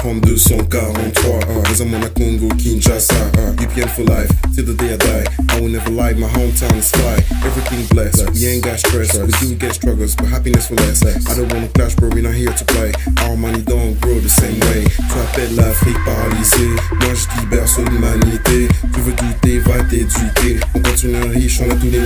from 243 uh, Cause I'm on a Congo, Kinshasa uh, UPN for life, till the day I die. I will never lie, my hometown is fly. Everything blessed, we ain't got stress. We do get struggles, but happiness for less. I don't wanna clash, bro, we not here to play. Our money don't grow the same way. Tu appelles l'Afrique paralysée. Moi je dis berceau l'humanité Tu veux douter, va t'éduquer. On continue riche, on a tous les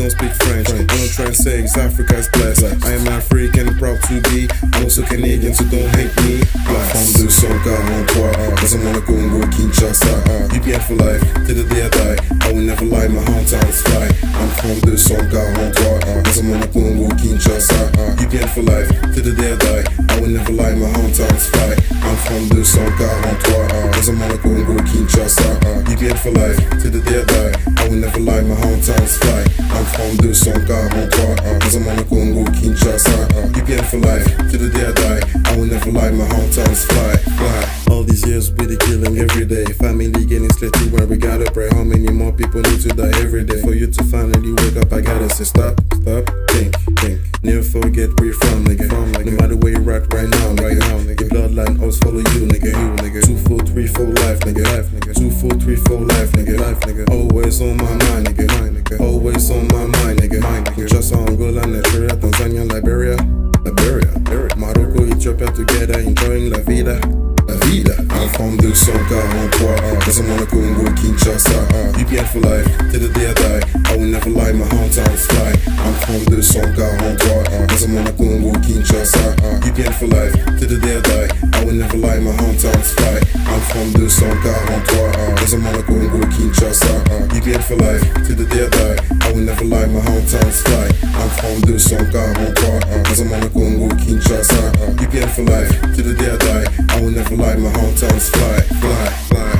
don't speak French. All I'm trying to say is Africa's blessed. I am African, proud to be. I'm also Canadian, so don't hate me. Black from 243 Cause I'm on a Congo, Kinshasa. UPN for life, till the day I die. I will never lie, my hometown is fly I'm from 243 Cause I'm on a Congo, Kinshasa. UPN for life, till the day I die. I will never lie, my hometown is fly I'm from 243 Cause I'm on a Congo, Kinshasa. UPN for life, till the day I die. I will never lie, my hometown is fly I'm from 243 Cause I'm on a Congo, Kinshasa uh, UPN for life, till the day I die I will never lie, my hometown's fly, fly. All these years we the killing every day Family getting slightly where we gotta pray How many more people need to die every day? For you to finally wake up, I gotta say stop, stop, think, think. Never forget where you're from, nigga. From, No matter where you're at right now, nigga, right now, nigga. Bloodline always follow you, nigga, you, nigga. Two, four, three, four, life, nigga, life, nigga. Two, four, three, four, life, nigga, life, nigga. Always on my mind, Always on my mind, nigga, mind, nigga Just Angola, Nigeria, Tanzania, Liberia Liberia, Liberia. Morocco, Ethiopia together, enjoying la vida La vida. I'm from 243 uh, Cause I'm on a Congo, Kinshasa uh. UPN for life, till the day I die. I will never lie, my hometown is fly I'm from 243 uh, Cause I'm on a Congo, Kinshasa UPN for life, till the day I die. I will never lie, my hometown is fly I'm from 243 Cause I'm on a Congo, Kinshasa UPN for life, till the day I die From 243 uh, Cause I'm on a Congo, Kinshasa UPN for life, till the day I die. I will never lie, my hometown's fly, fly, fly